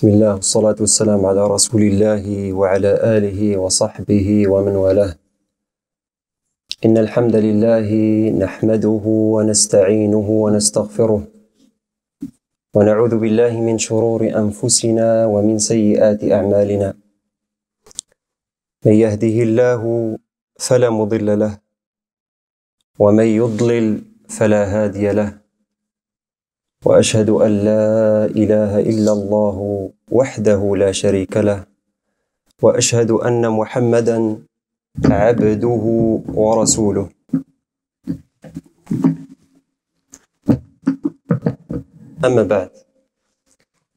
بسم الله والصلاة والسلام على رسول الله وعلى آله وصحبه ومن والاه إن الحمد لله نحمده ونستعينه ونستغفره ونعوذ بالله من شرور أنفسنا ومن سيئات أعمالنا من يهده الله فلا مضل له ومن يضلل فلا هادي له وأشهد أن لا إله إلا الله وحده لا شريك له وأشهد أن محمدا عبده ورسوله أما بعد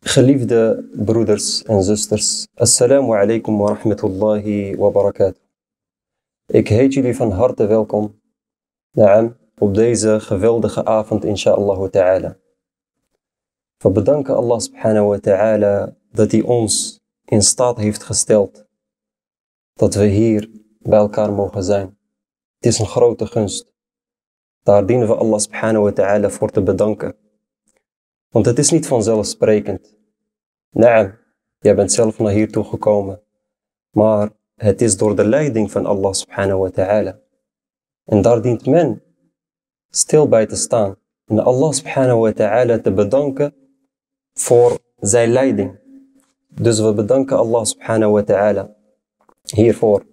خليفة ذا برودرز اند زيسترز السلام عليكم ورحمة الله وبركاته Ik heet jullie van harte welkom. Naam, op deze geweldige avond, inshallah ta'ala. We bedanken Allah subhanahu wa ta'ala dat hij ons in staat heeft gesteld dat we hier bij elkaar mogen zijn. Het is een grote gunst. Daar dienen we Allah subhanahu wa ta'ala voor te bedanken. Want het is niet vanzelfsprekend. Naam, jij bent zelf naar hier toe gekomen. Maar het is door de leiding van Allah subhanahu wa ta'ala. En daar dient men stil bij te staan. En Allah subhanahu wa ta'ala te bedanken voor zijn leiding. Dus we bedanken Allah subhanahu wa ta'ala hiervoor.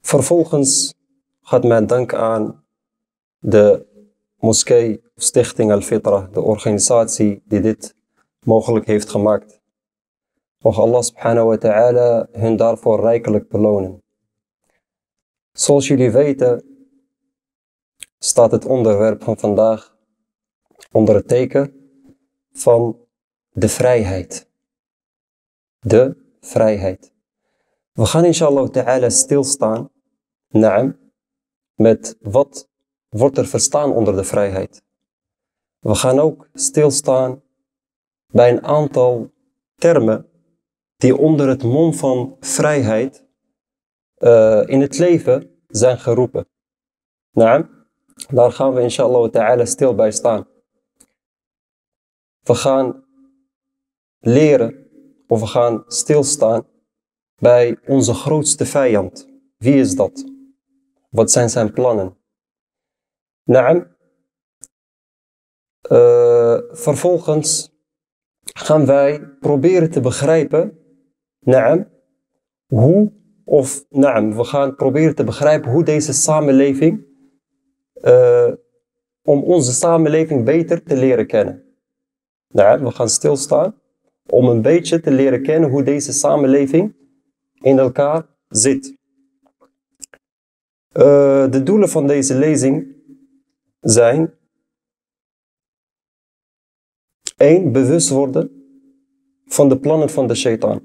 Vervolgens gaat mijn dank aan de moskee Stichting Al-Fitra, de organisatie die dit mogelijk heeft gemaakt. Mag Allah subhanahu wa ta'ala hun daarvoor rijkelijk belonen. Zoals jullie weten staat het onderwerp van vandaag onder het teken van de vrijheid. De vrijheid. We gaan inshallah ta'ala stilstaan, naam, met wat wordt er verstaan onder de vrijheid. We gaan ook stilstaan bij een aantal termen die onder het mom van vrijheid uh, in het leven zijn geroepen. Naam, daar gaan we inshallah ta'ala stil bij staan. We gaan leren of we gaan stilstaan bij onze grootste vijand. Wie is dat? Wat zijn zijn plannen? Naam. Uh, vervolgens gaan wij proberen te begrijpen, naam, hoe, of naam, we gaan proberen te begrijpen hoe deze samenleving, uh, om onze samenleving beter te leren kennen. Naam, we gaan stilstaan om een beetje te leren kennen hoe deze samenleving in elkaar zit. Uh, de doelen van deze lezing zijn 1. Bewust worden van de plannen van de shaitaan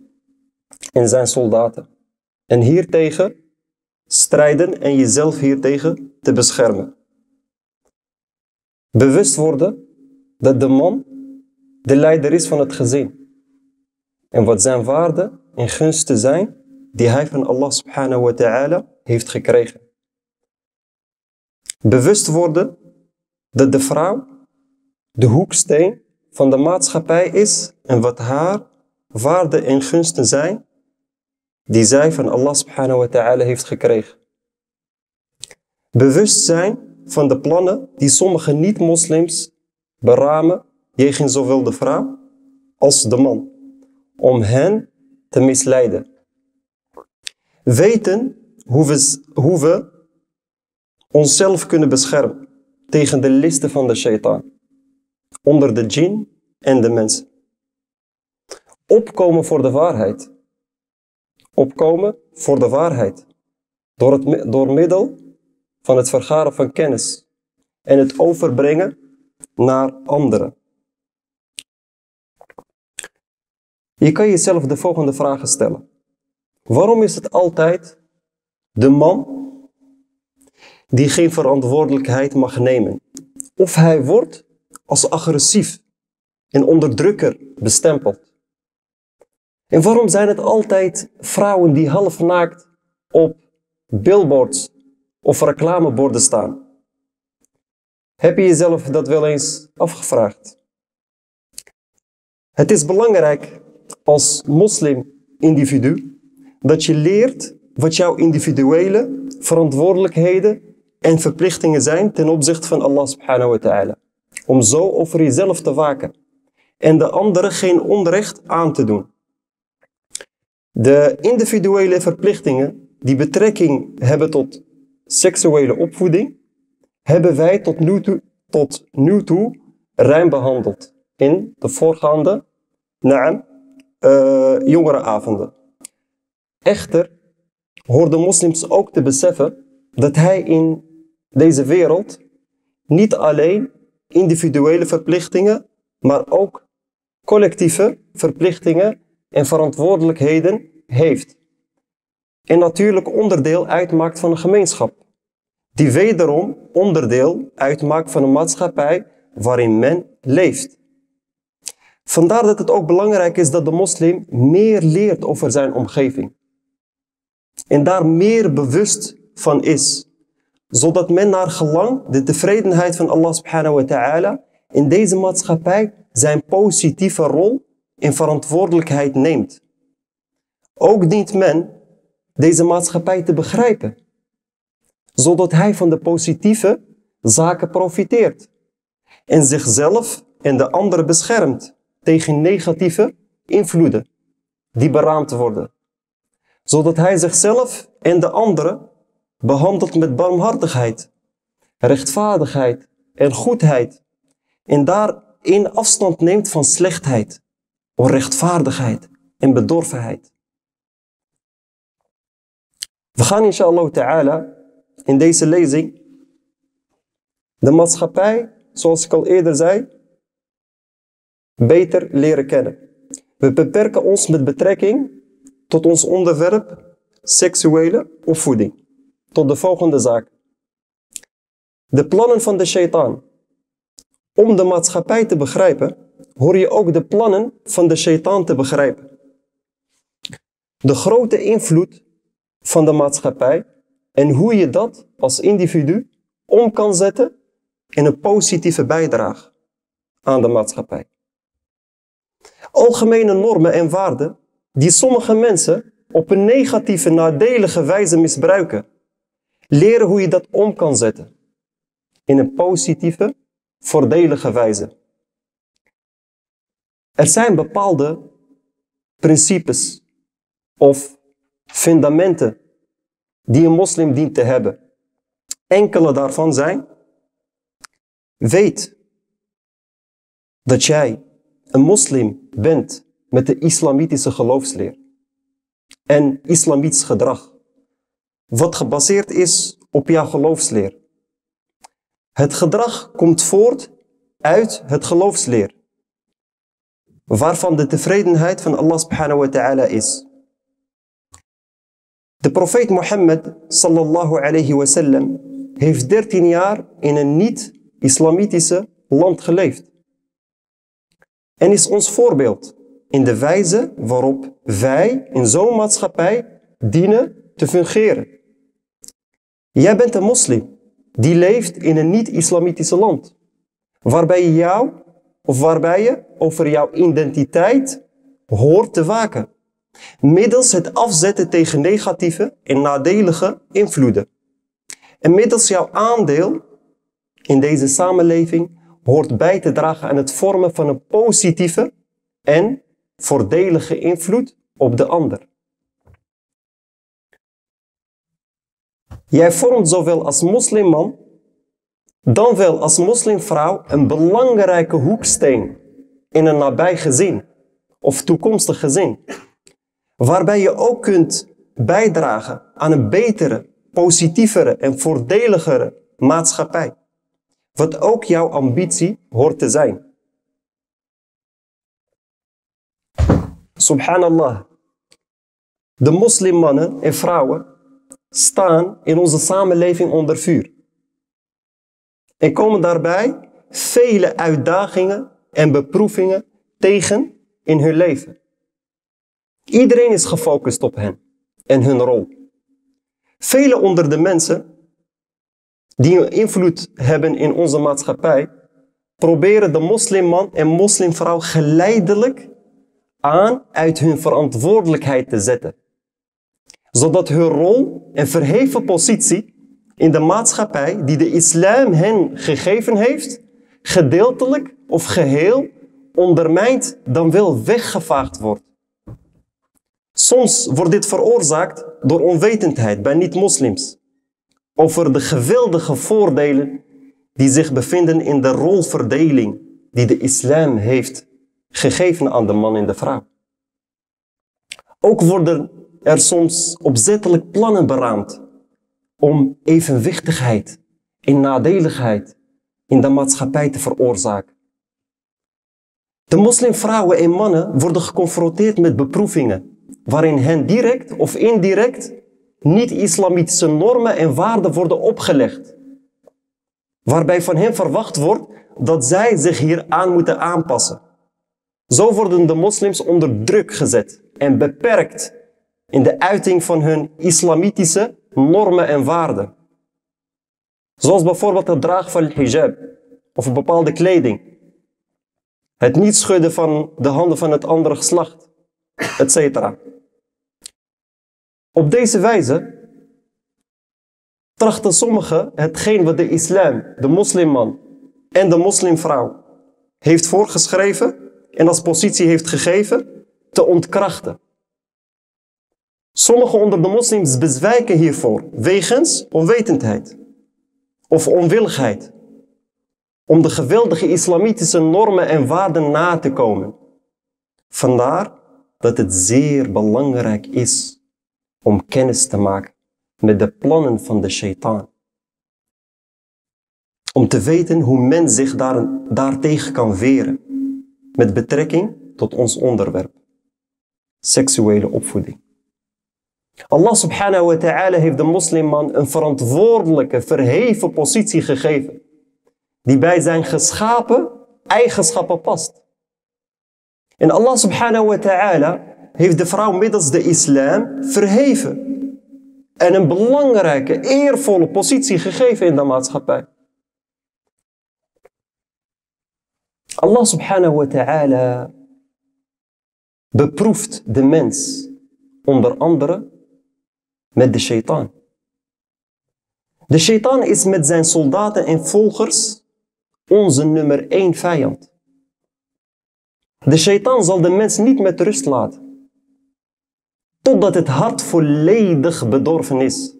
en zijn soldaten. En hiertegen strijden en jezelf hiertegen te beschermen. Bewust worden dat de man de leider is van het gezin en wat zijn waarden en gunsten zijn die hij van Allah subhanahu wa ta'ala heeft gekregen. Bewust worden dat de vrouw de hoeksteen van de maatschappij is en wat haar waarden en gunsten zijn die zij van Allah subhanahu wa ta'ala heeft gekregen. Bewust zijn van de plannen die sommige niet-moslims beramen jegens zowel de vrouw als de man om hen te misleiden. Weten hoe we, hoe we onszelf kunnen beschermen tegen de listen van de shaitaan. Onder de djinn en de mensen. Opkomen voor de waarheid. Opkomen voor de waarheid. Door, het, door middel van het vergaren van kennis. En het overbrengen naar anderen. Je kan jezelf de volgende vragen stellen. Waarom is het altijd de man die geen verantwoordelijkheid mag nemen? Of hij wordt als agressief en onderdrukker bestempeld? En waarom zijn het altijd vrouwen die half naakt op billboards of reclameborden staan? Heb je jezelf dat wel eens afgevraagd? Het is belangrijk als moslim-individu dat je leert wat jouw individuele verantwoordelijkheden en verplichtingen zijn ten opzichte van Allah subhanahu wa ta'ala. Om zo over jezelf te waken en de anderen geen onrecht aan te doen. De individuele verplichtingen die betrekking hebben tot seksuele opvoeding, hebben wij tot nu toe, tot nu toe ruim behandeld in de voorgaande naam, uh, jongere avonden. Echter hoorden moslims ook te beseffen dat hij in deze wereld niet alleen individuele verplichtingen, maar ook collectieve verplichtingen en verantwoordelijkheden heeft. En natuurlijk onderdeel uitmaakt van een gemeenschap, die wederom onderdeel uitmaakt van een maatschappij waarin men leeft. Vandaar dat het ook belangrijk is dat de moslim meer leert over zijn omgeving. En daar meer bewust van is. Zodat men naar gelang de tevredenheid van Allah subhanahu wa ta'ala in deze maatschappij zijn positieve rol en verantwoordelijkheid neemt. Ook dient men deze maatschappij te begrijpen. Zodat hij van de positieve zaken profiteert. En zichzelf en de anderen beschermt tegen negatieve invloeden die beraamd worden. Zodat hij zichzelf en de anderen behandelt met barmhartigheid, rechtvaardigheid en goedheid. En daarin afstand neemt van slechtheid, onrechtvaardigheid en bedorvenheid. We gaan inshallah ta'ala in deze lezing de maatschappij, zoals ik al eerder zei, beter leren kennen. We beperken ons met betrekking tot ons onderwerp seksuele opvoeding. Tot de volgende zaak. De plannen van de shaitaan. Om de maatschappij te begrijpen, hoor je ook de plannen van de shaitaan te begrijpen. De grote invloed van de maatschappij en hoe je dat als individu om kan zetten in een positieve bijdrage aan de maatschappij algemene normen en waarden die sommige mensen op een negatieve, nadelige wijze misbruiken. Leren hoe je dat om kan zetten in een positieve, voordelige wijze. Er zijn bepaalde principes of fundamenten die een moslim dient te hebben. Enkele daarvan zijn: weet dat jij een moslim bent met de islamitische geloofsleer en islamitisch gedrag, wat gebaseerd is op jouw geloofsleer. Het gedrag komt voort uit het geloofsleer, waarvan de tevredenheid van Allah subhanahu wa ta'ala is. De profeet Mohammed sallallahu alayhi wasallam heeft 13 jaar in een niet-islamitische land geleefd en is ons voorbeeld in de wijze waarop wij in zo'n maatschappij dienen te fungeren. Jij bent een moslim die leeft in een niet-islamitische land, waarbij je jou of waarbij je over jouw identiteit hoort te waken, middels het afzetten tegen negatieve en nadelige invloeden. En middels jouw aandeel in deze samenleving hoort bij te dragen aan het vormen van een positieve en voordelige invloed op de ander. Jij vormt zowel als moslimman dan wel als moslimvrouw een belangrijke hoeksteen in een nabij gezin of toekomstig gezin, waarbij je ook kunt bijdragen aan een betere, positievere en voordeligere maatschappij wat ook jouw ambitie hoort te zijn. Subhanallah. De moslimmannen en vrouwen staan in onze samenleving onder vuur. En komen daarbij vele uitdagingen en beproevingen tegen in hun leven. Iedereen is gefocust op hen en hun rol. Vele onder de mensen die invloed hebben in onze maatschappij, proberen de moslimman en moslimvrouw geleidelijk aan uit hun verantwoordelijkheid te zetten. Zodat hun rol en verheven positie in de maatschappij die de islam hen gegeven heeft, gedeeltelijk of geheel ondermijnd dan wel weggevaagd wordt. Soms wordt dit veroorzaakt door onwetendheid bij niet-moslims over de geweldige voordelen die zich bevinden in de rolverdeling die de islam heeft gegeven aan de man en de vrouw. Ook worden er soms opzettelijk plannen beraamd om evenwichtigheid en nadeligheid in de maatschappij te veroorzaken. De moslimvrouwen en mannen worden geconfronteerd met beproevingen waarin hen direct of indirect niet-islamitische normen en waarden worden opgelegd. Waarbij van hen verwacht wordt dat zij zich hier aan moeten aanpassen. Zo worden de moslims onder druk gezet en beperkt in de uiting van hun islamitische normen en waarden. Zoals bijvoorbeeld het dragen van hijab of bepaalde kleding. Het niet schudden van de handen van het andere geslacht, etc. Op deze wijze trachten sommigen hetgeen wat de islam, de moslimman en de moslimvrouw heeft voorgeschreven en als positie heeft gegeven, te ontkrachten. Sommigen onder de moslims bezwijken hiervoor wegens onwetendheid of onwilligheid om de geweldige islamitische normen en waarden na te komen. Vandaar dat het zeer belangrijk is om kennis te maken met de plannen van de shaitaan. Om te weten hoe men zich daar, daartegen kan weren met betrekking tot ons onderwerp, seksuele opvoeding. Allah subhanahu wa ta'ala heeft de moslimman een verantwoordelijke, verheven positie gegeven die bij zijn geschapen eigenschappen past. En Allah subhanahu wa ta'ala heeft de vrouw middels de islam verheven. En een belangrijke, eervolle positie gegeven in de maatschappij. Allah subhanahu wa ta'ala beproeft de mens onder andere met de shaitaan. De shaitaan is met zijn soldaten en volgers onze nummer één vijand. De shaitaan zal de mens niet met rust laten. Totdat het hart volledig bedorven is.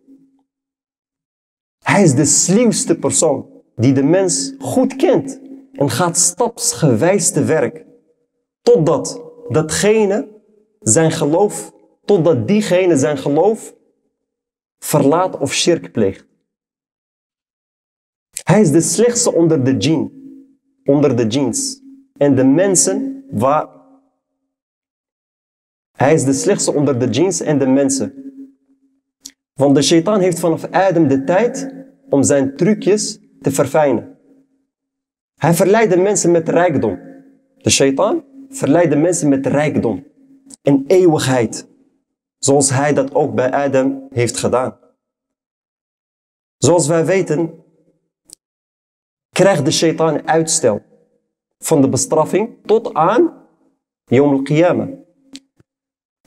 Hij is de sluwste persoon die de mens goed kent en gaat stapsgewijs te werk. Totdat datgene zijn geloof, totdat diegene zijn geloof verlaat of shirk pleegt. Hij is de slechtste onder de jinn, onder de jinns. En de mensen waar... Hij is de slechtste onder de jinns en de mensen. Want de shaitaan heeft vanaf Adam de tijd om zijn trucjes te verfijnen. Hij verleidde mensen met rijkdom. De shaitaan verleidde mensen met rijkdom en eeuwigheid. Zoals hij dat ook bij Adam heeft gedaan. Zoals wij weten krijgt de shaitaan uitstel van de bestraffing tot aan Yom al-Qiyamah.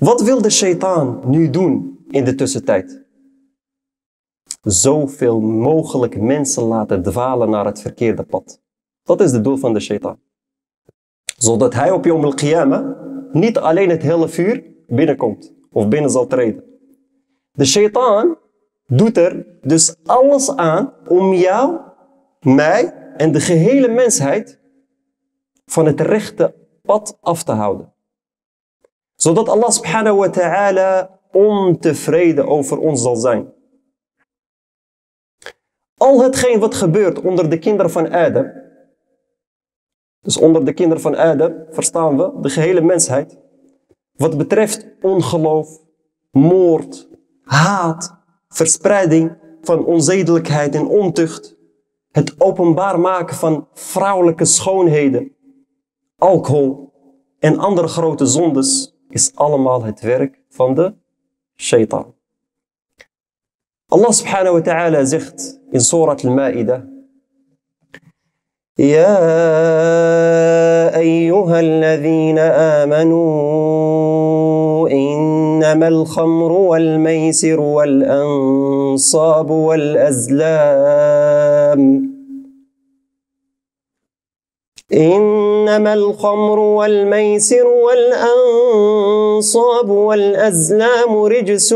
Wat wil de shaitaan nu doen in de tussentijd? Zoveel mogelijk mensen laten dwalen naar het verkeerde pad. Dat is het doel van de shaitaan. Zodat hij op Yom al-Qiyamah niet alleen het hele vuur binnenkomt of binnen zal treden. De shaitaan doet er dus alles aan om jou, mij en de gehele mensheid van het rechte pad af te houden. Zodat Allah subhanahu wa ta'ala ontevreden over ons zal zijn. Al hetgeen wat gebeurt onder de kinderen van Adam, dus onder de kinderen van Adam verstaan we de gehele mensheid, wat betreft ongeloof, moord, haat, verspreiding van onzedelijkheid en ontucht, het openbaar maken van vrouwelijke schoonheden, alcohol en andere grote zondes is allemaal het werk van de shaitaan. Allah subhanahu wa ta'ala zegt in Surat al-Ma'idah يا أيها الذين آمنوا إنما الخمر والميسر والأنصاب والأزلام إنما الخمر والميسر والأنصاب والأزلام رجس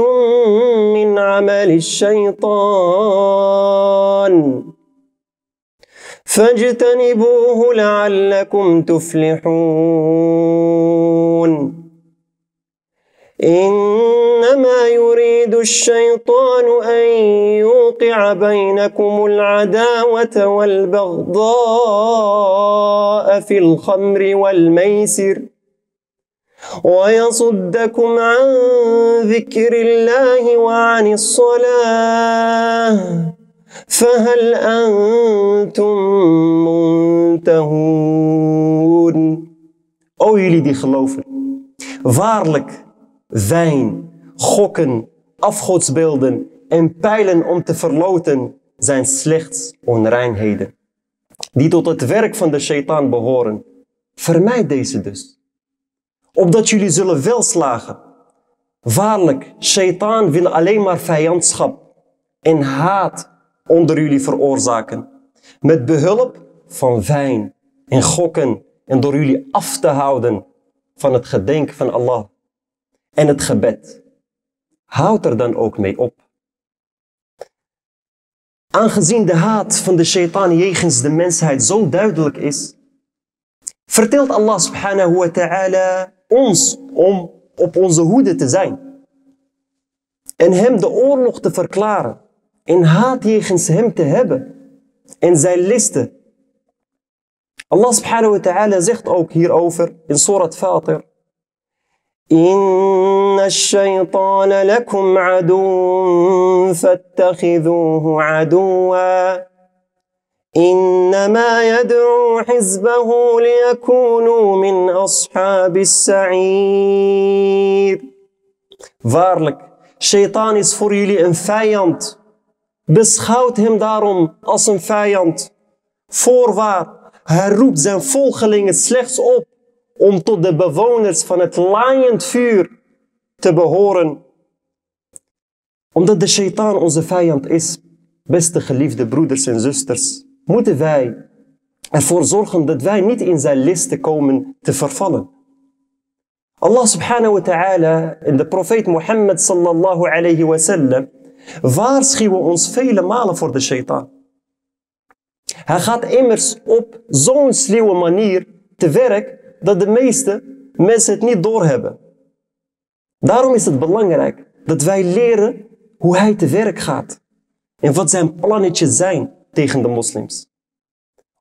من عمل الشيطان. فاجتنبوه لعلكم تفلحون. إنما يريد الشيطان أن يوقع بينكم العداوة والبغضاء في الخمر والميسر ويصدكم عن ذكر الله وعن الصلاة فهل أنتم منتهون O jullie die geloven, waarlijk, wijn, gokken, afgodsbeelden en pijlen om te verloten zijn slechts onreinheden, die tot het werk van de shaitaan behoren. Vermijd deze dus, opdat jullie zullen welslagen. Waarlijk, shaitaan wil alleen maar vijandschap en haat onder jullie veroorzaken. Met behulp van wijn en gokken en door jullie af te houden van het gedenk van Allah en het gebed. Houd er dan ook mee op. Aangezien de haat van de shaitaan jegens de mensheid zo duidelijk is, vertelt Allah subhanahu wa ta'ala ons om op onze hoede te zijn. En hem de oorlog te verklaren en haat jegens hem te hebben en zijn listen. Allah subhanahu wa ta'ala zegt ook hierover in Surat Fatir. إن الشيطان لكم عدو فاتخذوه عدوا إنما يدعو حزبه ليكونوا من أصحاب السعير Waarlijk, shaitaan is voor jullie een vijand. Beschouwt hem daarom als een vijand. Voorwaar, hij roept zijn volgelingen slechts op om tot de bewoners van het laaiend vuur te behoren. Omdat de shaitaan onze vijand is, beste geliefde broeders en zusters, moeten wij ervoor zorgen dat wij niet in zijn listen komen te vervallen. Allah subhanahu wa ta'ala en de profeet Mohammed sallallahu alayhi wa sallam waarschuwen ons vele malen voor de shaitaan. Hij gaat immers op zo'n sluwe manier te werk dat de meeste mensen het niet doorhebben. Daarom is het belangrijk dat wij leren hoe hij te werk gaat en wat zijn plannetjes zijn tegen de moslims.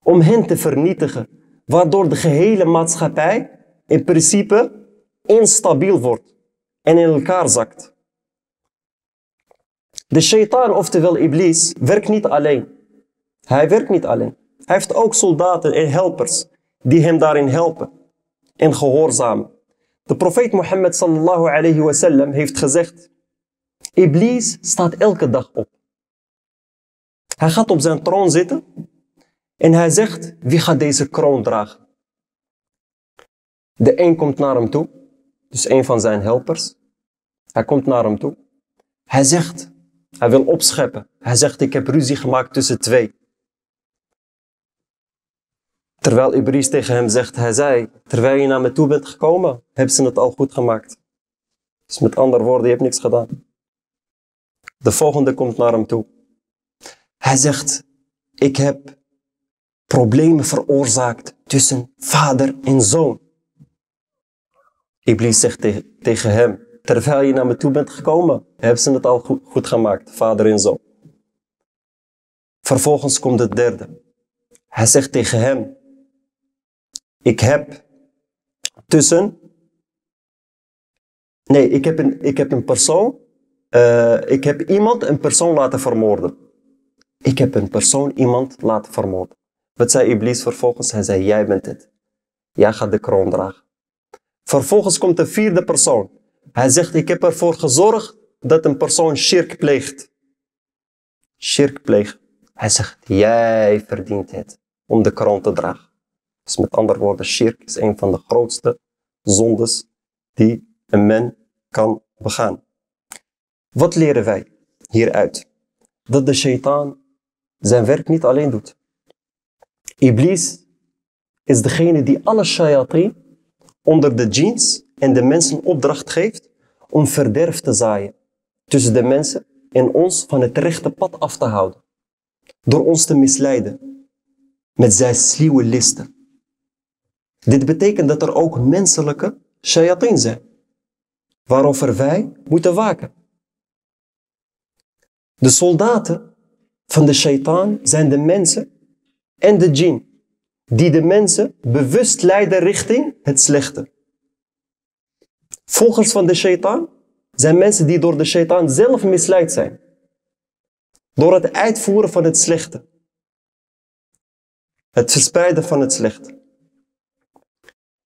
Om hen te vernietigen, waardoor de gehele maatschappij in principe instabiel wordt en in elkaar zakt. De shaitaan, oftewel Iblis, werkt niet alleen. Hij werkt niet alleen. Hij heeft ook soldaten en helpers die hem daarin helpen en gehoorzamen. De profeet Mohammed sallallahu alayhi wa sallam heeft gezegd, Iblis staat elke dag op. Hij gaat op zijn troon zitten en hij zegt, wie gaat deze kroon dragen? De een komt naar hem toe, dus een van zijn helpers. Hij komt naar hem toe. Hij zegt, hij wil opscheppen. Hij zegt, ik heb ruzie gemaakt tussen twee. Terwijl Ibris tegen hem zegt, hij zei, terwijl je naar me toe bent gekomen, hebben ze het al goed gemaakt. Dus met andere woorden, je hebt niks gedaan. De volgende komt naar hem toe. Hij zegt, ik heb problemen veroorzaakt tussen vader en zoon. Iblis zegt tegen, hem, terwijl je naar me toe bent gekomen, hebben ze het al goed, goed gemaakt, vader en zoon. Vervolgens komt het derde. Hij zegt tegen hem, ik heb tussen. Nee, ik heb een, ik heb een persoon. Uh, ik heb iemand een persoon laten vermoorden. Ik heb een persoon iemand laten vermoorden. Wat zei Iblis vervolgens? Hij zei: Jij bent het. Jij gaat de kroon dragen. Vervolgens komt de vierde persoon. Hij zegt: Ik heb ervoor gezorgd dat een persoon shirk pleegt. Shirk pleegt. Hij zegt: Jij verdient het. om de kroon te dragen. Dus met andere woorden, shirk is een van de grootste zondes die een men kan begaan. Wat leren wij hieruit? Dat de shaitaan zijn werk niet alleen doet. Iblis is degene die alle shayateen onder de jeans en de mensen opdracht geeft om verderf te zaaien tussen de mensen en ons van het rechte pad af te houden. Door ons te misleiden met zijn sluwe listen. Dit betekent dat er ook menselijke shayateen zijn, waarover wij moeten waken. De soldaten van de shaitaan zijn de mensen en de djinn, die de mensen bewust leiden richting het slechte. Volgers van de shaitaan zijn mensen die door de shaitaan zelf misleid zijn. Door het uitvoeren van het slechte. Het verspreiden van het slechte.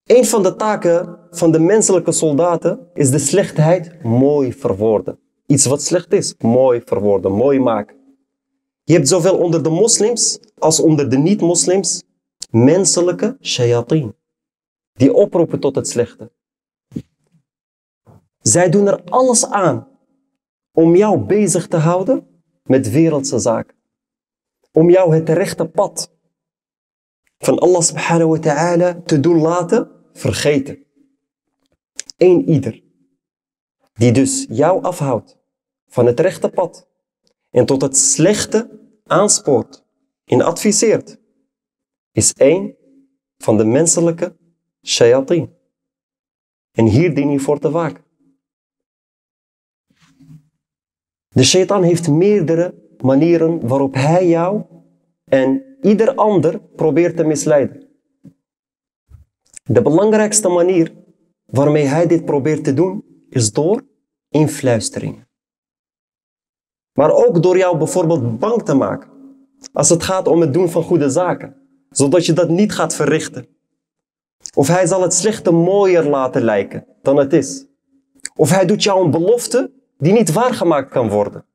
Een van de taken van de menselijke soldaten is de slechtheid mooi verwoorden. Iets wat slecht is, mooi verwoorden, mooi maken. Je hebt zowel onder de moslims als onder de niet-moslims menselijke shayateen. Die oproepen tot het slechte. Zij doen er alles aan om jou bezig te houden met wereldse zaken. Om jou het rechte pad van Allah subhanahu wa ta'ala te doen laten vergeten. Eén ieder die dus jou afhoudt van het rechte pad en tot het slechte aanspoort en adviseert, is één van de menselijke shayateen. En hier dien je voor te waken. De shaitan heeft meerdere manieren waarop hij jou en ieder ander probeert te misleiden. De belangrijkste manier waarmee hij dit probeert te doen is door influisteringen. Maar ook door jou bijvoorbeeld bang te maken als het gaat om het doen van goede zaken, zodat je dat niet gaat verrichten. Of hij zal het slechte mooier laten lijken dan het is. Of hij doet jou een belofte die niet waargemaakt kan worden.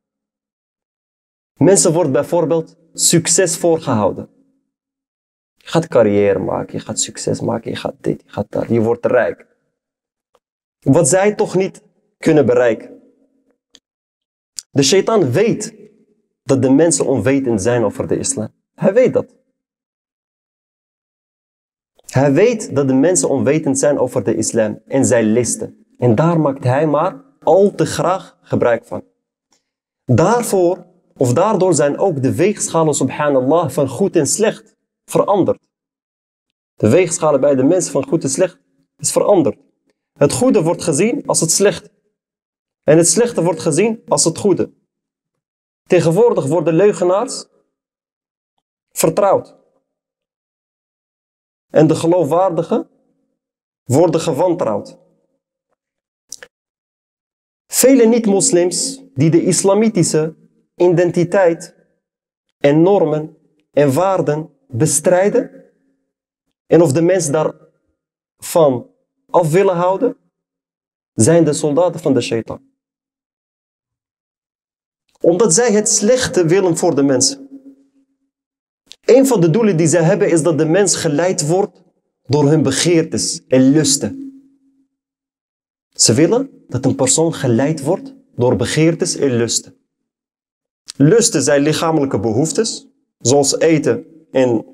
Mensen worden bijvoorbeeld succes voorgehouden. Je gaat carrière maken, je gaat succes maken, je gaat dit, je gaat dat, je wordt rijk. Wat zij toch niet kunnen bereiken. De shaitaan weet dat de mensen onwetend zijn over de islam. Hij weet dat. Hij weet dat de mensen onwetend zijn over de islam en zijn listen. En daar maakt hij maar al te graag gebruik van. Daarvoor, of daardoor zijn ook de weegschalen, subhanallah, van goed en slecht veranderd. De weegschalen bij de mensen van goed en slecht is veranderd. Het goede wordt gezien als het slechte. En het slechte wordt gezien als het goede. Tegenwoordig worden leugenaars vertrouwd. En de geloofwaardigen worden gewantrouwd. Vele niet-moslims die de islamitische identiteit en normen en waarden bestrijden en of de mens daarvan af willen houden, zijn de soldaten van de shaitan. Omdat zij het slechte willen voor de mensen. Een van de doelen die zij hebben is dat de mens geleid wordt door hun begeertes en lusten. Ze willen dat een persoon geleid wordt door begeertes en lusten. Lusten zijn lichamelijke behoeftes, zoals eten en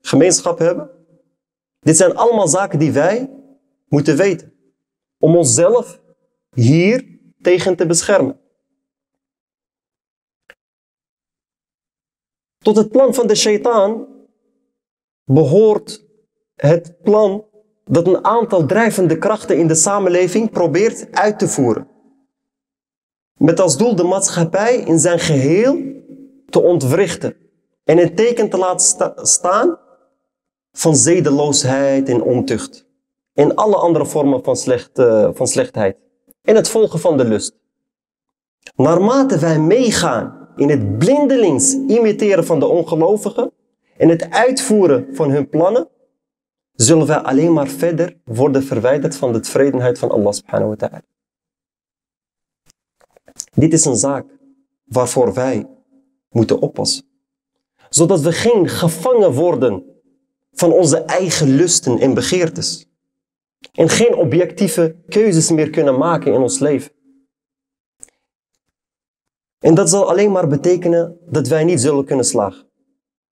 gemeenschap hebben. Dit zijn allemaal zaken die wij moeten weten om onszelf hier tegen te beschermen. Tot het plan van de shaitaan behoort het plan dat een aantal drijvende krachten in de samenleving probeert uit te voeren. Met als doel de maatschappij in zijn geheel te ontwrichten en een teken te laten staan van zedeloosheid en ontucht. En alle andere vormen van, slecht, uh, van slechtheid. En het volgen van de lust. Naarmate wij meegaan in het blindelings imiteren van de ongelovigen en het uitvoeren van hun plannen, zullen wij alleen maar verder worden verwijderd van de tevredenheid van Allah subhanahu wa ta'ala. Dit is een zaak waarvoor wij moeten oppassen. Zodat we geen gevangen worden van onze eigen lusten en begeertes. En geen objectieve keuzes meer kunnen maken in ons leven. En dat zal alleen maar betekenen dat wij niet zullen kunnen slagen.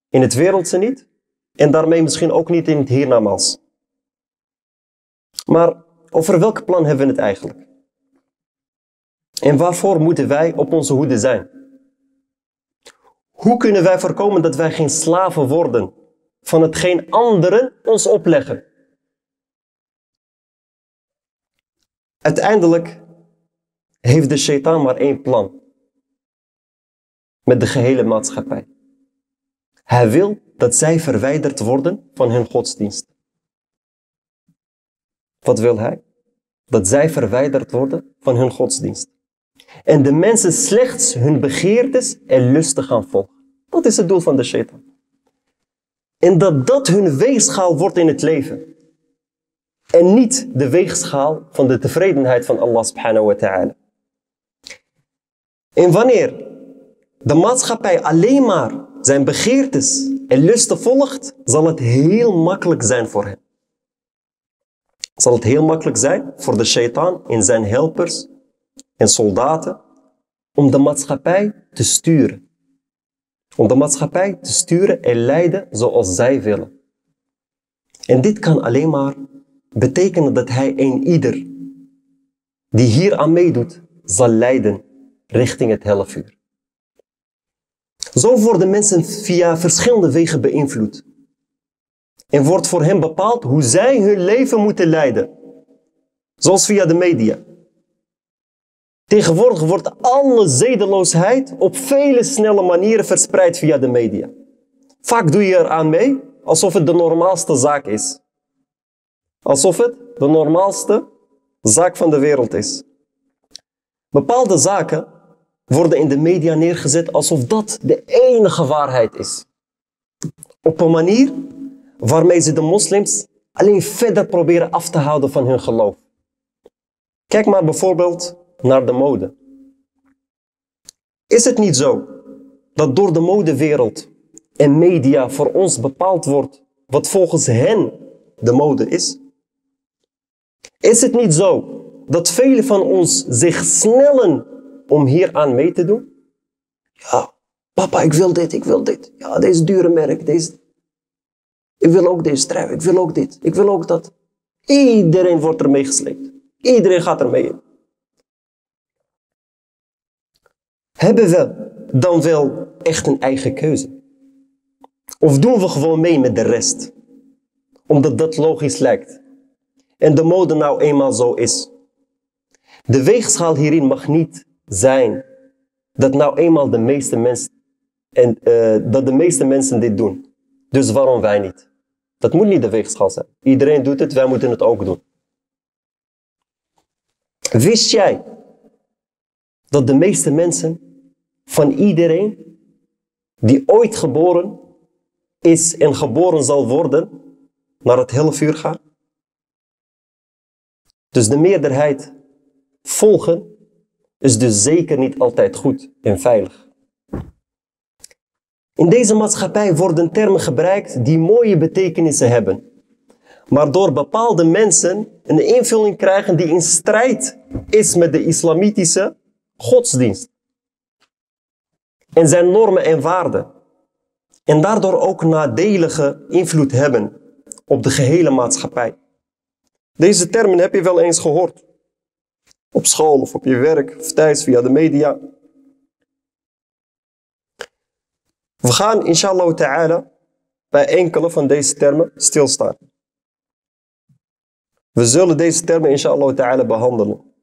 In het wereldse niet, en daarmee misschien ook niet in het hiernamaals. Maar over welk plan hebben we het eigenlijk? En waarvoor moeten wij op onze hoede zijn? Hoe kunnen wij voorkomen dat wij geen slaven worden van hetgeen anderen ons opleggen? Uiteindelijk heeft de shaitaan maar één plan. Met de gehele maatschappij. Hij wil dat zij verwijderd worden van hun godsdienst. Wat wil hij? Dat zij verwijderd worden van hun godsdienst. En de mensen slechts hun begeertes en lusten gaan volgen. Dat is het doel van de shaitan. En dat dat hun weegschaal wordt in het leven. En niet de weegschaal van de tevredenheid van Allah subhanahu wa ta'ala. En wanneer de maatschappij alleen maar zijn begeertes en lusten volgt, zal het heel makkelijk zijn voor hem. Zal het heel makkelijk zijn voor de shaitaan en zijn helpers en soldaten om de maatschappij te sturen. Om de maatschappij te sturen en leiden zoals zij willen. En dit kan alleen maar betekenen dat hij een ieder die hier aan meedoet, zal leiden richting het helfuur. Zo worden mensen via verschillende wegen beïnvloed. En wordt voor hen bepaald hoe zij hun leven moeten leiden. Zoals via de media. Tegenwoordig wordt alle zedeloosheid op vele snelle manieren verspreid via de media. Vaak doe je eraan mee alsof het de normaalste zaak is. Alsof het de normaalste zaak van de wereld is. Bepaalde zaken worden in de media neergezet alsof dat de enige waarheid is. Op een manier waarmee ze de moslims alleen verder proberen af te houden van hun geloof. Kijk maar bijvoorbeeld naar de mode. Is het niet zo dat door de modewereld en media voor ons bepaald wordt wat volgens hen de mode is? Is het niet zo dat velen van ons zich snellen om hier aan mee te doen? Ja, papa, ik wil dit, ik wil dit. Ja, deze dure merk, deze. Ik wil ook deze trui, ik wil ook dit, ik wil ook dat. Iedereen wordt ermee gesleept. Iedereen gaat ermee in. Hebben we dan wel echt een eigen keuze? Of doen we gewoon mee met de rest? Omdat dat logisch lijkt. En de mode nou eenmaal zo is. De weegschaal hierin mag niet zijn dat nou eenmaal de meeste mensen en uh, dat de meeste mensen dit doen. Dus waarom wij niet? Dat moet niet de weegschaal zijn. Iedereen doet het, wij moeten het ook doen. Wist jij dat de meeste mensen van iedereen die ooit geboren is en geboren zal worden, naar het hele vuur gaan? Dus de meerderheid volgen is dus zeker niet altijd goed en veilig. In deze maatschappij worden termen gebruikt die mooie betekenissen hebben, maar door bepaalde mensen een invulling krijgen die in strijd is met de islamitische godsdienst en zijn normen en waarden. En daardoor ook nadelige invloed hebben op de gehele maatschappij. Deze termen heb je wel eens gehoord. Op school of op je werk of thuis via de media. We gaan inshallah ta'ala bij enkele van deze termen stilstaan. We zullen deze termen inshallah ta'ala behandelen.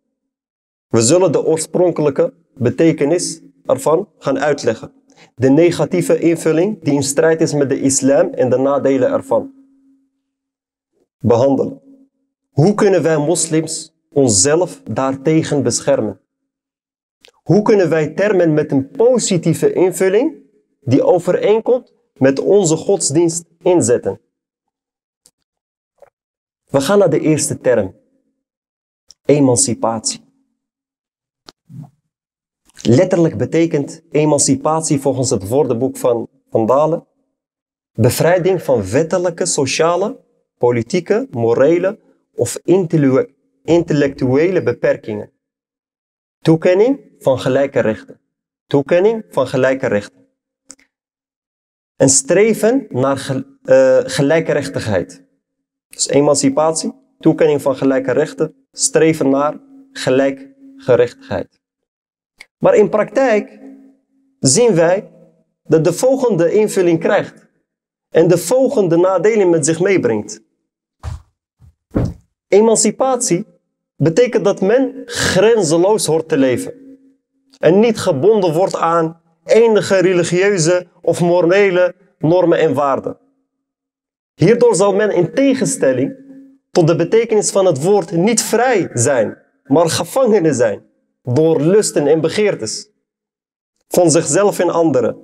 We zullen de oorspronkelijke betekenis ervan gaan uitleggen. De negatieve invulling die in strijd is met de islam en de nadelen ervan. Behandelen. Hoe kunnen wij moslims onszelf daartegen beschermen? Hoe kunnen wij termen met een positieve invulling die overeenkomt met onze godsdienst inzetten? We gaan naar de eerste term. Emancipatie. Letterlijk betekent emancipatie volgens het woordenboek van Van Dalen bevrijding van wettelijke, sociale, politieke, morele of intellectuele beperkingen. Toekenning van gelijke rechten. Toekenning van gelijke rechten. En streven naar uh, gelijkerechtigheid. Dus emancipatie, toekenning van gelijke rechten, streven naar gelijkgerechtigheid. Maar in praktijk zien wij dat de volgende invulling krijgt en de volgende nadelen met zich meebrengt. Emancipatie betekent dat men grenzeloos hoort te leven en niet gebonden wordt aan enige religieuze of morele normen en waarden. Hierdoor zal men in tegenstelling tot de betekenis van het woord niet vrij zijn, maar gevangenen zijn door lusten en begeertes van zichzelf en anderen.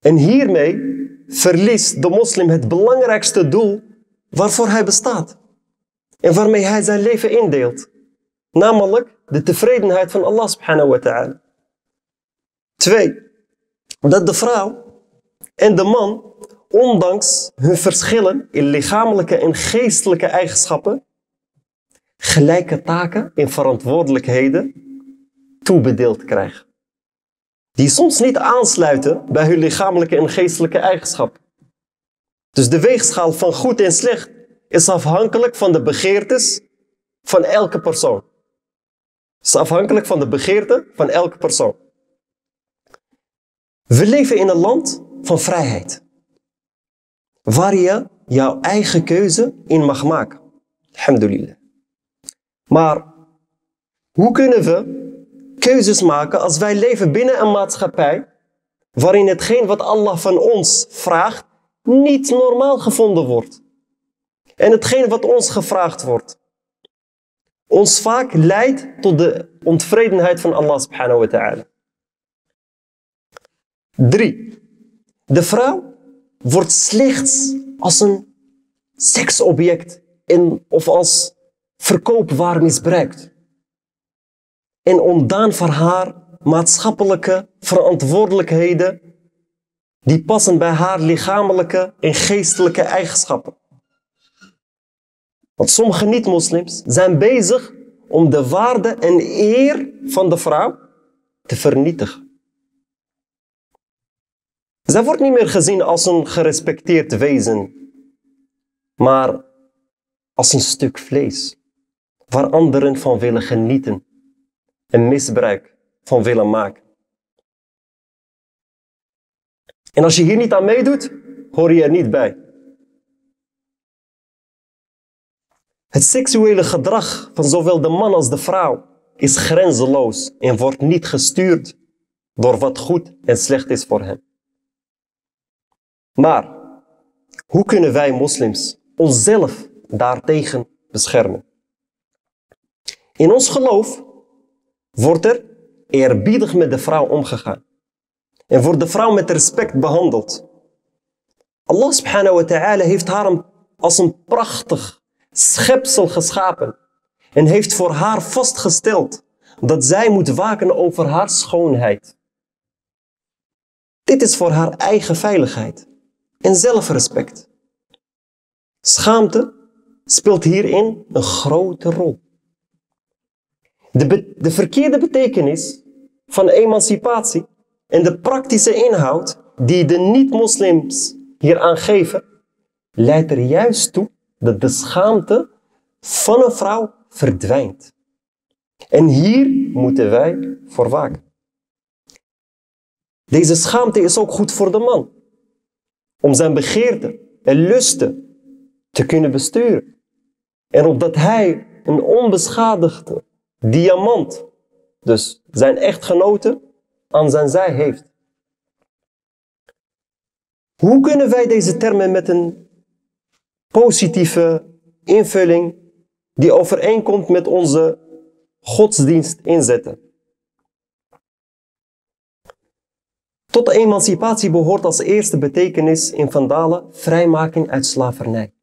En hiermee verliest de moslim het belangrijkste doel waarvoor hij bestaat en waarmee hij zijn leven indeelt, namelijk de tevredenheid van Allah subhanahu wa ta'ala. Twee, dat de vrouw en de man, ondanks hun verschillen in lichamelijke en geestelijke eigenschappen, gelijke taken en verantwoordelijkheden toebedeeld krijgen. Die soms niet aansluiten bij hun lichamelijke en geestelijke eigenschappen. Dus de weegschaal van goed en slecht is afhankelijk van de begeertes van elke persoon. Is afhankelijk van de begeerte van elke persoon. We leven in een land van vrijheid. Waar je jouw eigen keuze in mag maken. Alhamdulillah. Maar hoe kunnen we keuzes maken als wij leven binnen een maatschappij waarin hetgeen wat Allah van ons vraagt niet normaal gevonden wordt? En hetgeen wat ons gevraagd wordt, ons vaak leidt tot de ontevredenheid van Allah subhanahu wa ta'ala. Drie. De vrouw wordt slechts als een seksobject in, of als verkoopwaar misbruikt. En ontdaan voor haar maatschappelijke verantwoordelijkheden die passen bij haar lichamelijke en geestelijke eigenschappen. Want sommige niet-moslims zijn bezig om de waarde en eer van de vrouw te vernietigen. Zij wordt niet meer gezien als een gerespecteerd wezen, maar als een stuk vlees waar anderen van willen genieten en misbruik van willen maken. En als je hier niet aan meedoet, hoor je er niet bij. Het seksuele gedrag van zowel de man als de vrouw is grenzeloos en wordt niet gestuurd door wat goed en slecht is voor hem. Maar hoe kunnen wij moslims onszelf daartegen beschermen? In ons geloof wordt er eerbiedig met de vrouw omgegaan. En wordt de vrouw met respect behandeld. Allah subhanahu wa ta'ala heeft haar als een prachtig schepsel geschapen. En heeft voor haar vastgesteld dat zij moet waken over haar schoonheid. Dit is voor haar eigen veiligheid en zelfrespect. Schaamte speelt hierin een grote rol. De, de verkeerde betekenis van emancipatie en de praktische inhoud die de niet-moslims hier aangeven, leidt er juist toe dat de schaamte van een vrouw verdwijnt. En hier moeten wij voor waken. Deze schaamte is ook goed voor de man. Om zijn begeerten en lusten te kunnen besturen. En opdat hij een onbeschadigde diamant, dus zijn echtgenote, aan zijn zij heeft. Hoe kunnen wij deze termen met een positieve invulling die overeenkomt met onze godsdienst inzetten? Tot emancipatie behoort als eerste betekenis in Vandalen vrijmaking uit slavernij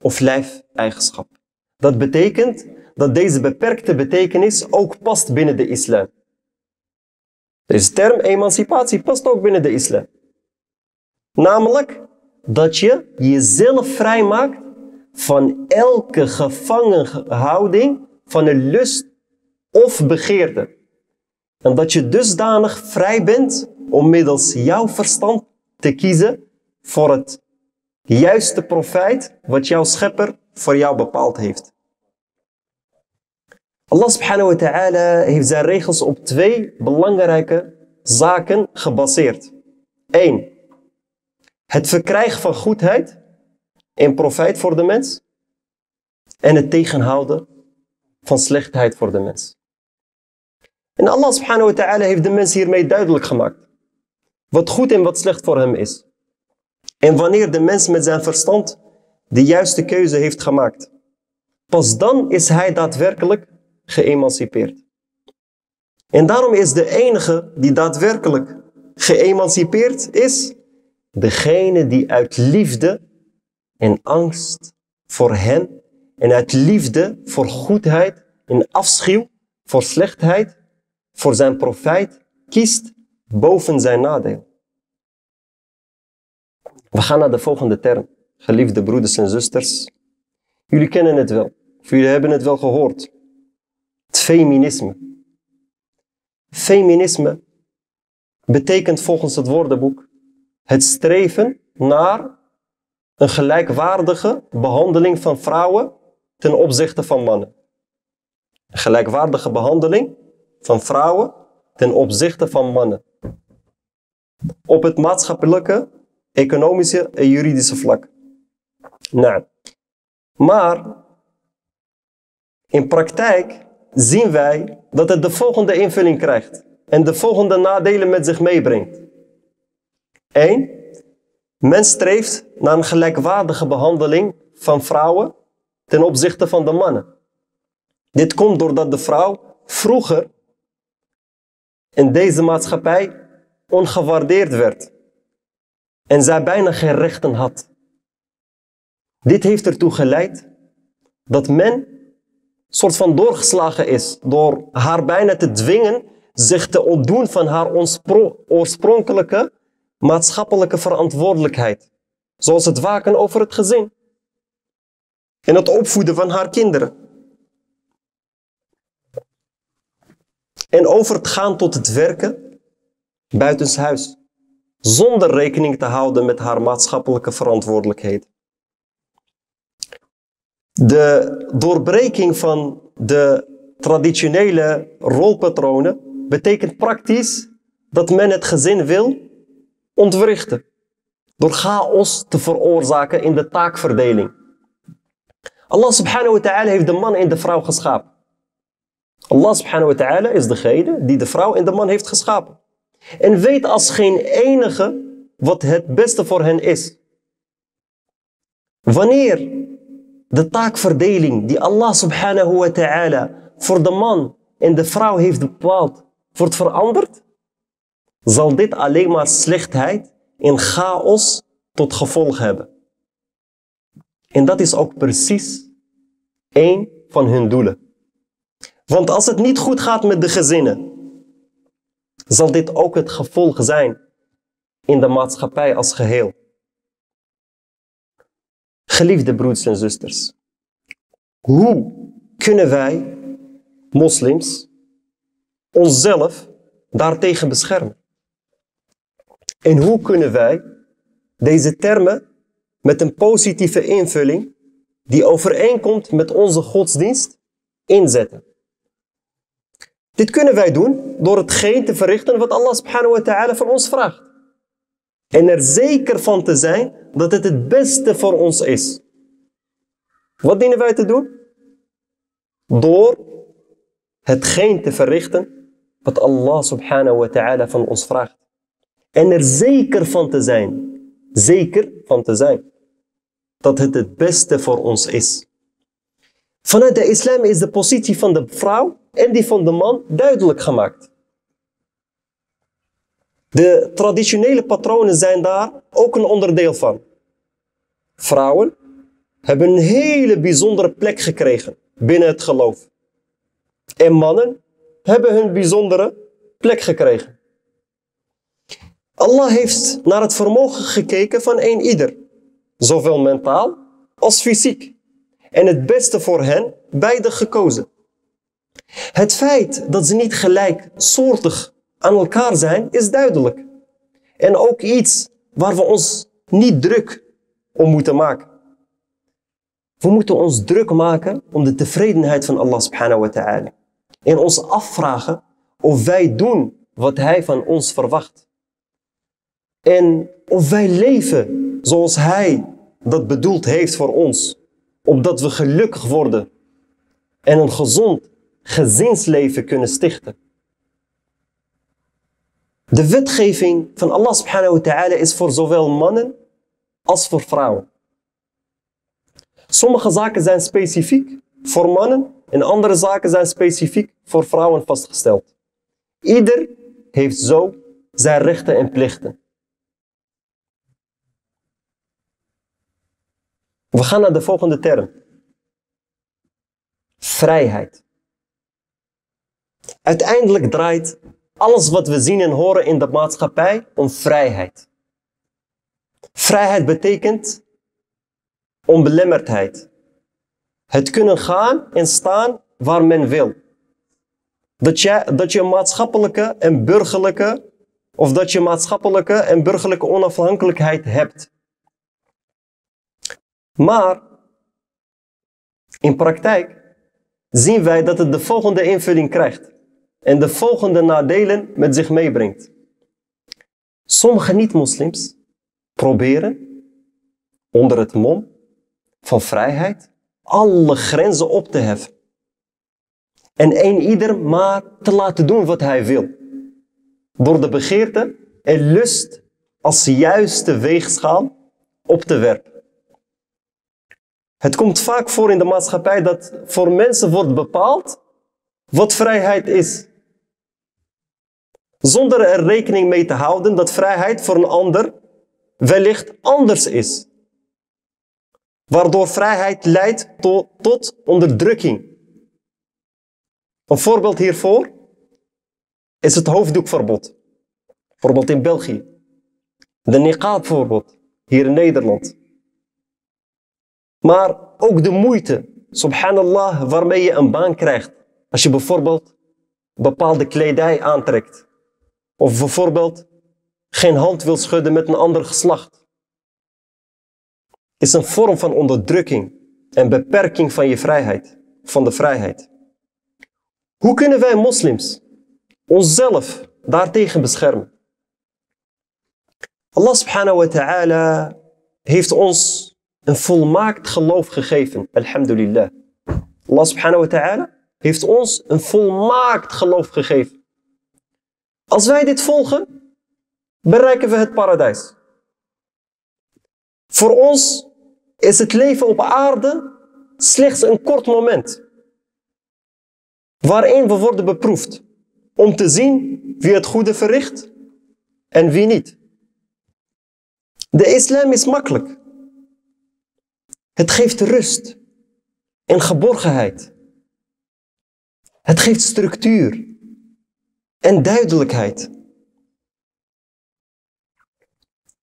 of lijfeigenschap. Dat betekent dat deze beperkte betekenis ook past binnen de islam. Deze term emancipatie past ook binnen de islam. Namelijk dat je jezelf vrijmaakt van elke gevangen houding van een lust of begeerte. En dat je dusdanig vrij bent om middels jouw verstand te kiezen voor het juiste profijt wat jouw schepper voor jou bepaald heeft. Allah subhanahu wa ta'ala heeft zijn regels op twee belangrijke zaken gebaseerd. Eén, het verkrijgen van goedheid en profijt voor de mens. En het tegenhouden van slechtheid voor de mens. En Allah subhanahu wa ta'ala heeft de mens hiermee duidelijk gemaakt. Wat goed en wat slecht voor hem is. En wanneer de mens met zijn verstand de juiste keuze heeft gemaakt. Pas dan is hij daadwerkelijk geëmancipeerd. En daarom is de enige die daadwerkelijk geëmancipeerd is, degene die uit liefde en angst voor hem en uit liefde voor goedheid en afschuw voor slechtheid, voor zijn profijt, kiest boven zijn nadeel. We gaan naar de volgende term. Geliefde broeders en zusters. Jullie kennen het wel. Of jullie hebben het wel gehoord. Het feminisme. Feminisme betekent volgens het woordenboek het streven naar een gelijkwaardige behandeling van vrouwen ten opzichte van mannen. Een gelijkwaardige behandeling van vrouwen ten opzichte van mannen. Op het maatschappelijke, economische en juridische vlak. Nou, maar in praktijk zien wij dat het de volgende invulling krijgt en de volgende nadelen met zich meebrengt. 1. Men streeft naar een gelijkwaardige behandeling van vrouwen ten opzichte van de mannen. Dit komt doordat de vrouw vroeger in deze maatschappij ongewaardeerd werd en zij bijna geen rechten had. Dit heeft ertoe geleid dat men soort van doorgeslagen is door haar bijna te dwingen zich te ontdoen van haar oorspronkelijke maatschappelijke verantwoordelijkheid. Zoals het waken over het gezin. En het opvoeden van haar kinderen. En over het gaan tot het werken buitenshuis. Zonder rekening te houden met haar maatschappelijke verantwoordelijkheid. De doorbreking van de traditionele rolpatronen betekent praktisch dat men het gezin wil ontwrichten. Door chaos te veroorzaken in de taakverdeling. Allah subhanahu wa ta'ala heeft de man en de vrouw geschapen. Allah subhanahu wa ta'ala is degene die de vrouw en de man heeft geschapen. En weet als geen enige wat het beste voor hen is. Wanneer de taakverdeling die Allah subhanahu wa ta'ala voor de man en de vrouw heeft bepaald, wordt veranderd, zal dit alleen maar slechtheid en chaos tot gevolg hebben. En dat is ook precies één van hun doelen. Want als het niet goed gaat met de gezinnen, zal dit ook het gevolg zijn in de maatschappij als geheel. Geliefde broeders en zusters, hoe kunnen wij, moslims, onszelf daartegen beschermen? En hoe kunnen wij deze termen met een positieve invulling die overeenkomt met onze godsdienst inzetten? Dit kunnen wij doen door hetgeen te verrichten wat Allah subhanahu wa ta'ala van ons vraagt. En er zeker van te zijn dat het het beste voor ons is. Wat dienen wij te doen? Door hetgeen te verrichten wat Allah subhanahu wa ta'ala van ons vraagt. En er zeker van te zijn, zeker van te zijn, dat het het beste voor ons is. Vanuit de islam is de positie van de vrouw en die van de man duidelijk gemaakt. De traditionele patronen zijn daar ook een onderdeel van. Vrouwen hebben een hele bijzondere plek gekregen binnen het geloof. En mannen hebben hun bijzondere plek gekregen. Allah heeft naar het vermogen gekeken van een ieder, zowel mentaal als fysiek. En het beste voor hen beide gekozen. Het feit dat ze niet gelijksoortig aan elkaar zijn, is duidelijk. En ook iets waar we ons niet druk om moeten maken. We moeten ons druk maken om de tevredenheid van Allah subhanahu wa ta'ala. En ons afvragen of wij doen wat Hij van ons verwacht. En of wij leven zoals Hij dat bedoeld heeft voor ons. Opdat we gelukkig worden en een gezond gezinsleven kunnen stichten. De wetgeving van Allah subhanahu wa ta'ala is voor zowel mannen als voor vrouwen. Sommige zaken zijn specifiek voor mannen en andere zaken zijn specifiek voor vrouwen vastgesteld. Ieder heeft zo zijn rechten en plichten. We gaan naar de volgende term. Vrijheid. Uiteindelijk draait alles wat we zien en horen in de maatschappij om vrijheid. Vrijheid betekent onbelemmerdheid. Het kunnen gaan en staan waar men wil. Dat je, dat je maatschappelijke en burgerlijke, of dat je maatschappelijke en burgerlijke onafhankelijkheid hebt. Maar in praktijk zien wij dat het de volgende invulling krijgt en de volgende nadelen met zich meebrengt. Sommige niet-moslims proberen onder het mom van vrijheid alle grenzen op te heffen. En een ieder maar te laten doen wat hij wil. Door de begeerte en lust als juiste weegschaal op te werpen. Het komt vaak voor in de maatschappij dat voor mensen wordt bepaald wat vrijheid is. Zonder er rekening mee te houden dat vrijheid voor een ander wellicht anders is. Waardoor vrijheid leidt tot, tot onderdrukking. Een voorbeeld hiervoor is het hoofddoekverbod. Bijvoorbeeld in België. De niqab hier in Nederland. Maar ook de moeite, subhanallah, waarmee je een baan krijgt. Als je bijvoorbeeld bepaalde kledij aantrekt. Of bijvoorbeeld geen hand wil schudden met een ander geslacht. Is een vorm van onderdrukking en beperking van je vrijheid, van de vrijheid. Hoe kunnen wij moslims onszelf daartegen beschermen? Allah subhanahu wa ta'ala heeft ons een volmaakt geloof gegeven. Alhamdulillah. Allah subhanahu wa ta'ala heeft ons een volmaakt geloof gegeven. Als wij dit volgen, bereiken we het paradijs. Voor ons is het leven op aarde slechts een kort moment. Waarin we worden beproefd om te zien wie het goede verricht en wie niet. De islam is makkelijk. Het geeft rust en geborgenheid. Het geeft structuur en duidelijkheid.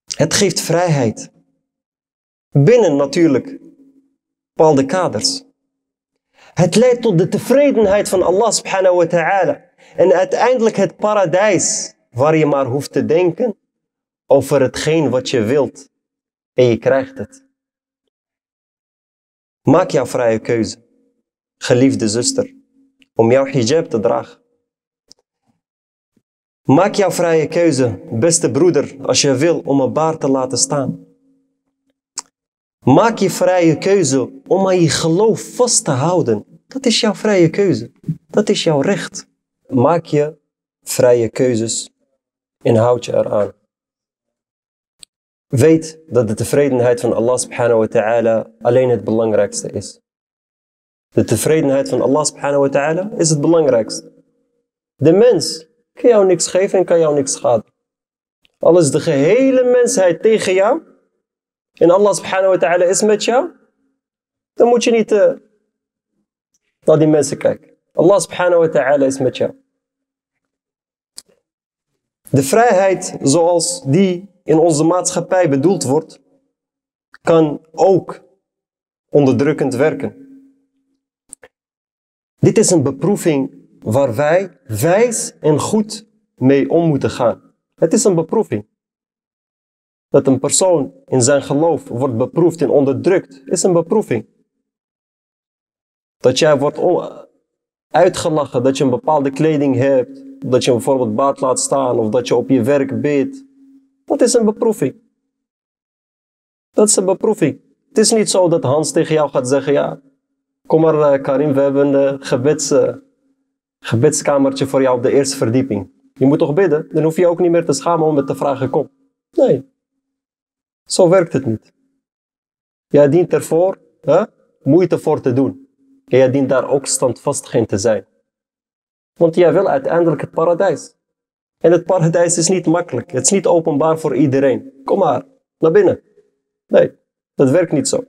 Het geeft vrijheid. Binnen natuurlijk bepaalde kaders. Het leidt tot de tevredenheid van Allah subhanahu wa ta'ala. En uiteindelijk het paradijs waar je maar hoeft te denken over hetgeen wat je wilt. En je krijgt het. Maak jouw vrije keuze, geliefde zuster, om jouw hijab te dragen. Maak jouw vrije keuze, beste broeder, als je wil om een baard te laten staan. Maak je vrije keuze om aan je geloof vast te houden. Dat is jouw vrije keuze. Dat is jouw recht. Maak je vrije keuzes en houd je eraan. Weet dat de tevredenheid van Allah subhanahu wa ta'ala alleen het belangrijkste is. De tevredenheid van Allah subhanahu wa ta'ala is het belangrijkste. De mens kan jou niks geven en kan jou niks schaden. Al is de gehele mensheid tegen jou en Allah subhanahu wa ta'ala is met jou, dan moet je niet uh, naar die mensen kijken. Allah subhanahu wa ta'ala is met jou. De vrijheid zoals die in onze maatschappij bedoeld wordt, kan ook onderdrukkend werken. Dit is een beproeving waar wij wijs en goed mee om moeten gaan. Het is een beproeving. Dat een persoon in zijn geloof wordt beproefd en onderdrukt, is een beproeving. Dat jij wordt uitgelachen, dat je een bepaalde kleding hebt, dat je bijvoorbeeld baat laat staan of dat je op je werk beet. Dat is een beproeving. Dat is een beproeving. Het is niet zo dat Hans tegen jou gaat zeggen, ja, kom maar uh, Karim, we hebben een gebeds, uh, gebedskamertje voor jou op de eerste verdieping. Je moet toch bidden? Dan hoef je ook niet meer te schamen om met te vragen, kom. Nee, zo werkt het niet. Jij dient ervoor hè, moeite voor te doen. En jij dient daar ook standvastig in te zijn. Want jij wil uiteindelijk het paradijs. En het paradijs is niet makkelijk. Het is niet openbaar voor iedereen. Kom maar, naar binnen. Nee, dat werkt niet zo.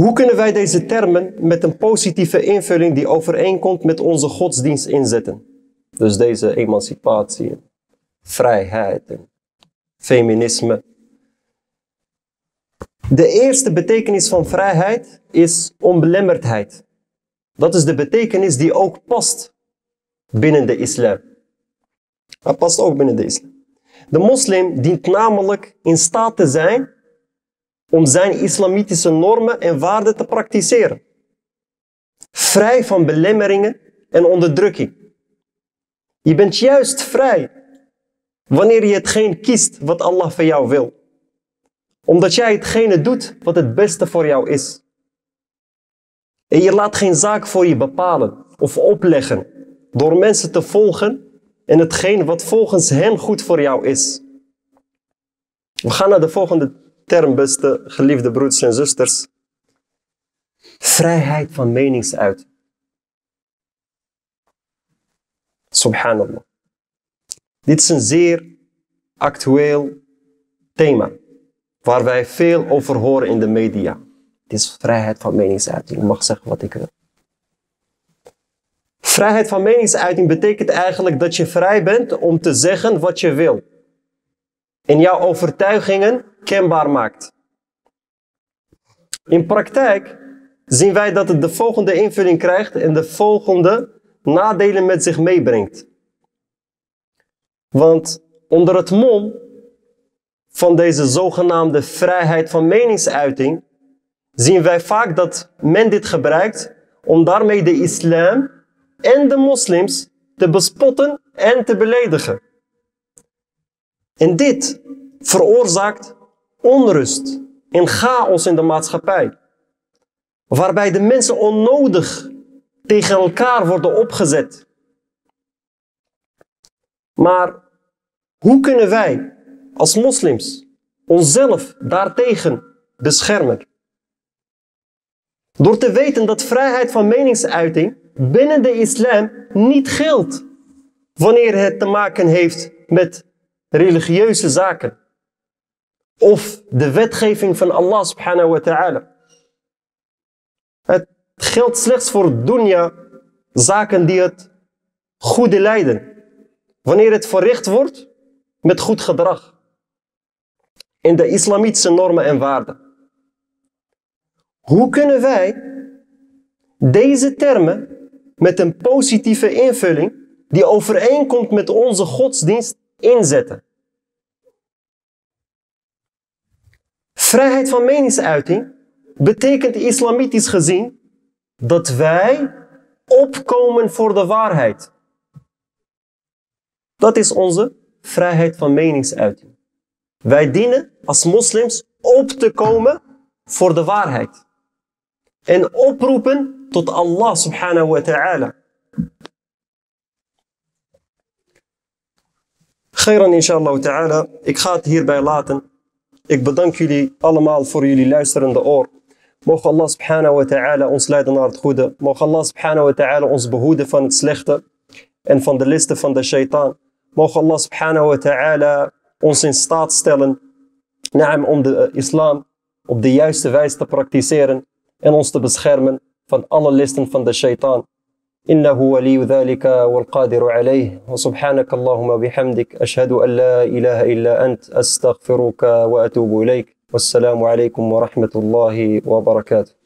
Hoe kunnen wij deze termen met een positieve invulling die overeenkomt met onze godsdienst inzetten? Dus deze emancipatie, vrijheid en feminisme. De eerste betekenis van vrijheid is onbelemmerdheid. Dat is de betekenis die ook past binnen de islam. Dat past ook binnen de islam. De moslim dient namelijk in staat te zijn om zijn islamitische normen en waarden te praktiseren. Vrij van belemmeringen en onderdrukking. Je bent juist vrij wanneer je hetgeen kiest wat Allah van jou wil. Omdat jij hetgene doet wat het beste voor jou is. En je laat geen zaak voor je bepalen of opleggen door mensen te volgen en hetgeen wat volgens hen goed voor jou is. We gaan naar de volgende term, beste geliefde broeders en zusters. Vrijheid van meningsuiting. Subhanallah. Dit is een zeer actueel thema, waar wij veel over horen in de media. Het is vrijheid van meningsuiting. Ik mag zeggen wat ik wil. Vrijheid van meningsuiting betekent eigenlijk dat je vrij bent om te zeggen wat je wil. En jouw overtuigingen kenbaar maakt. In praktijk zien wij dat het de volgende invulling krijgt en de volgende nadelen met zich meebrengt. Want onder het mom van deze zogenaamde vrijheid van meningsuiting zien wij vaak dat men dit gebruikt om daarmee de islam en de moslims te bespotten en te beledigen. En dit veroorzaakt onrust en chaos in de maatschappij, waarbij de mensen onnodig tegen elkaar worden opgezet. Maar hoe kunnen wij als moslims onszelf daartegen beschermen? Door te weten dat vrijheid van meningsuiting binnen de islam niet geldt wanneer het te maken heeft met religieuze zaken of de wetgeving van Allah subhanahu wa ta'ala. Het geldt slechts voor dunya zaken die het goede leiden. Wanneer het verricht wordt met goed gedrag. In de islamitische normen en waarden. Hoe kunnen wij deze termen met een positieve invulling die overeenkomt met onze godsdienst inzetten? Vrijheid van meningsuiting betekent islamitisch gezien dat wij opkomen voor de waarheid. Dat is onze vrijheid van meningsuiting. Wij dienen als moslims op te komen voor de waarheid. En oproepen tot Allah subhanahu wa ta'ala. Khairan inshallah ta'ala. Ik ga het hierbij laten. Ik bedank jullie allemaal voor jullie luisterende oor. Mogen Allah subhanahu wa ta'ala ons leiden naar het goede. Mogen Allah subhanahu wa ta'ala ons behoeden van het slechte en van de listen van de shaitaan. Mogen Allah subhanahu wa ta'ala ons in staat stellen naam, om de eh, islam op de juiste wijze te praktiseren en ons te beschermen van alle listen van de shaitaan. إنه ولي ذلك والقادر عليه. وسبحانك اللهم بحمدك أشهد أن لا إله إلا أنت أستغفرك وأتوب إليك. والسلام عليكم ورحمة الله وبركاته.